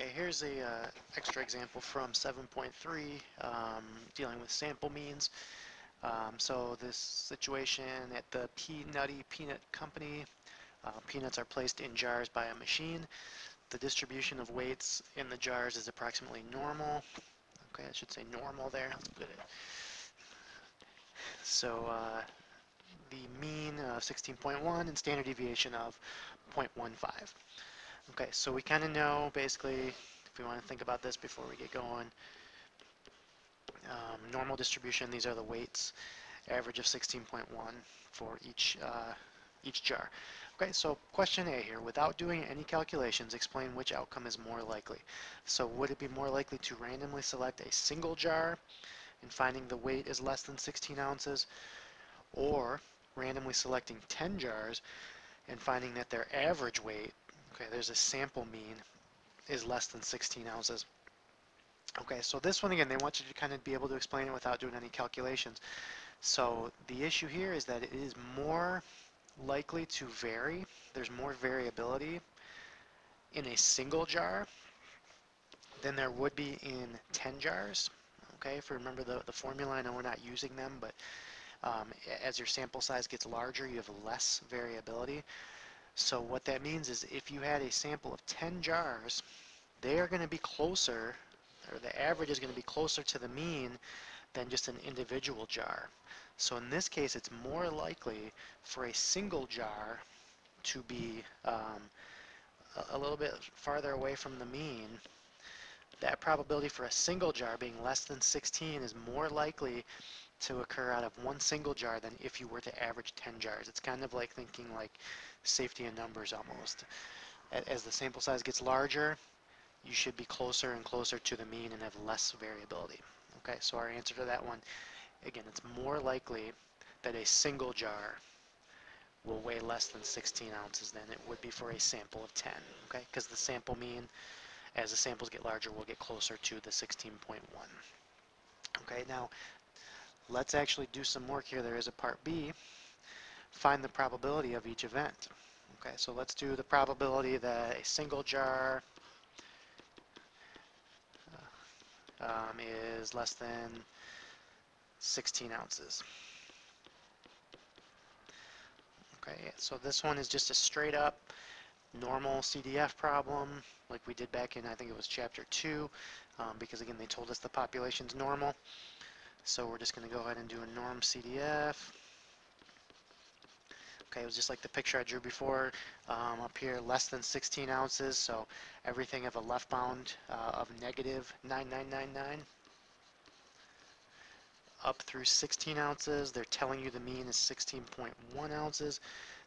Okay, here's a uh, extra example from 7.3 um, dealing with sample means. Um, so this situation at the Peanutty Peanut Company, uh, peanuts are placed in jars by a machine. The distribution of weights in the jars is approximately normal. Okay, I should say normal there. Let's put it. So uh, the mean of 16.1 and standard deviation of 0.15. Okay, so we kind of know basically, if we want to think about this before we get going, um, normal distribution, these are the weights, average of 16.1 for each, uh, each jar. Okay, so question A here, without doing any calculations, explain which outcome is more likely. So would it be more likely to randomly select a single jar and finding the weight is less than 16 ounces, or randomly selecting 10 jars and finding that their average weight Okay, there's a sample mean is less than 16 ounces. Okay, so this one again, they want you to kind of be able to explain it without doing any calculations. So the issue here is that it is more likely to vary. There's more variability in a single jar than there would be in 10 jars. Okay, if you remember the, the formula, I know we're not using them, but um, as your sample size gets larger, you have less variability. So what that means is if you had a sample of 10 jars, they are going to be closer, or the average is going to be closer to the mean than just an individual jar. So in this case, it's more likely for a single jar to be um, a, little bit farther away from the mean. That probability for a single jar being less than 16 is more likely to occur out of one single jar than if you were to average 10 jars. It's kind of like thinking like safety in numbers almost. As the sample size gets larger, you should be closer and closer to the mean and have less variability. Okay, so our answer to that one, again, it's more likely that a single jar will weigh less than 16 ounces than it would be for a sample of 10, okay? Because the sample mean, as the samples get larger, will get closer to the 16.1. Okay, now let's actually do some work here. There is a part B find the probability of each event. Okay, so let's do the probability that a single jar uh, um, is less than 16 ounces. Okay, so this one is just a straight up normal CDF problem like we did back in, I think it was chapter 2, um, because again they told us the population's normal. So we're just going to go ahead and do a norm CDF. Okay, it was just like the picture I drew before. Um, up here, less than 16 ounces, so everything of a left bound uh, of negative 9999. Up through 16 ounces, they're telling you the mean is 16.1 ounces.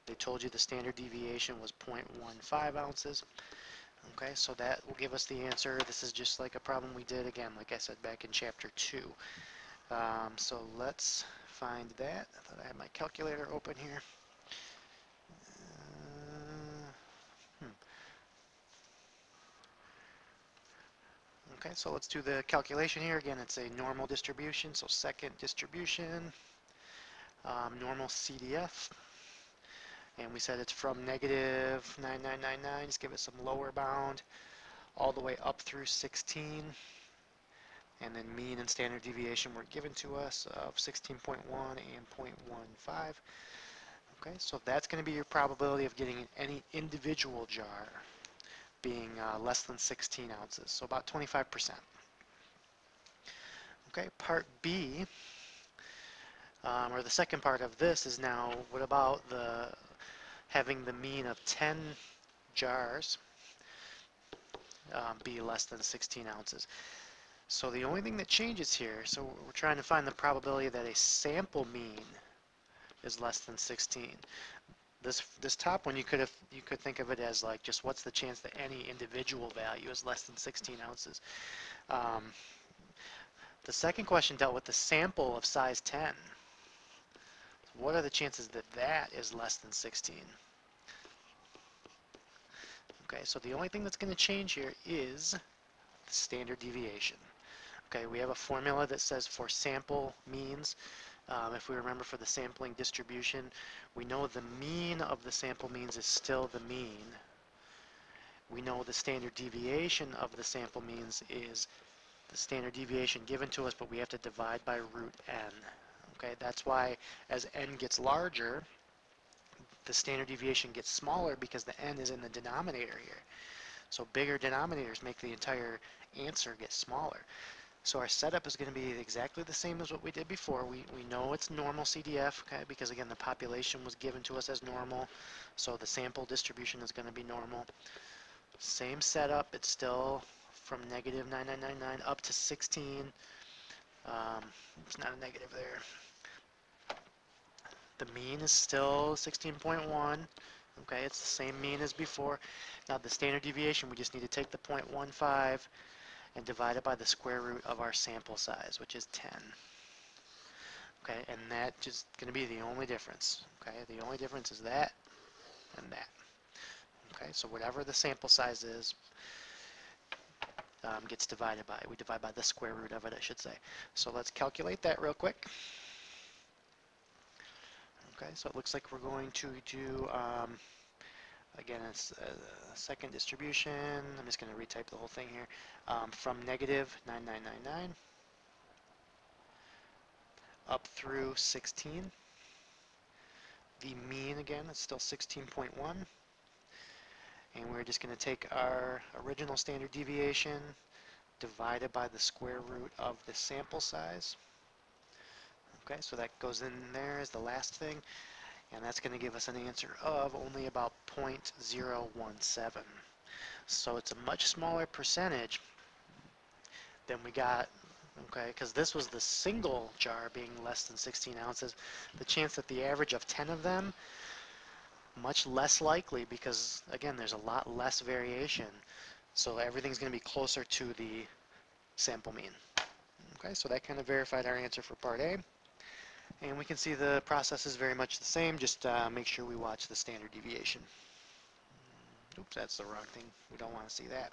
They told you the standard deviation was 0.15 ounces. Okay, so that will give us the answer. This is just like a problem we did, again, like I said, back in chapter 2. Um, so let's find that. I thought I had my calculator open here. Okay, so let's do the calculation here. Again, it's a normal distribution, so second distribution, um, normal CDF. And we said it's from negative 9999, just give it some lower bound, all the way up through 16. And then mean and standard deviation were given to us of 16.1 and 0.15. Okay, so that's going to be your probability of getting any individual jar being uh, less than 16 ounces, so about 25%. Okay, part B, um, or the second part of this is now, what about the having the mean of 10 jars um, be less than 16 ounces? So the only thing that changes here, so we're trying to find the probability that a sample mean is less than 16. This this top one you could have you could think of it as like just what's the chance that any individual value is less than 16 ounces. Um, the second question dealt with the sample of size 10. What are the chances that that is less than 16? Okay, so the only thing that's going to change here is the standard deviation. Okay, we have a formula that says for sample means um, if we remember for the sampling distribution, we know the mean of the sample means is still the mean. We know the standard deviation of the sample means is the standard deviation given to us, but we have to divide by root n. Okay, that's why as n gets larger, the standard deviation gets smaller because the n is in the denominator here. So bigger denominators make the entire answer get smaller. So our setup is going to be exactly the same as what we did before. We, we know it's normal CDF, okay, because again the population was given to us as normal, so the sample distribution is going to be normal. Same setup, it's still from negative 9999 up to 16. Um, it's not a negative there. The mean is still 16.1. Okay, it's the same mean as before. Now the standard deviation, we just need to take the 0.15 and divide it by the square root of our sample size, which is 10. Okay, and that's just going to be the only difference. Okay, the only difference is that and that. Okay, so whatever the sample size is, um, gets divided by. We divide by the square root of it, I should say. So let's calculate that real quick. Okay, so it looks like we're going to do, um, again, it's a second distribution. I'm just going to retype the whole thing here. Um, from negative 9999 up through 16. The mean, again, is still 16.1 and we're just going to take our original standard deviation divided by the square root of the sample size. Okay, so that goes in there as the last thing, and that's going to give us an answer of only about 0.017. So it's a much smaller percentage than we got, okay, because this was the single jar being less than 16 ounces. The chance that the average of 10 of them much less likely because again there's a lot less variation so everything's going to be closer to the sample mean okay so that kind of verified our answer for part A and we can see the process is very much the same just uh, make sure we watch the standard deviation. Oops that's the wrong thing. We don't want to see that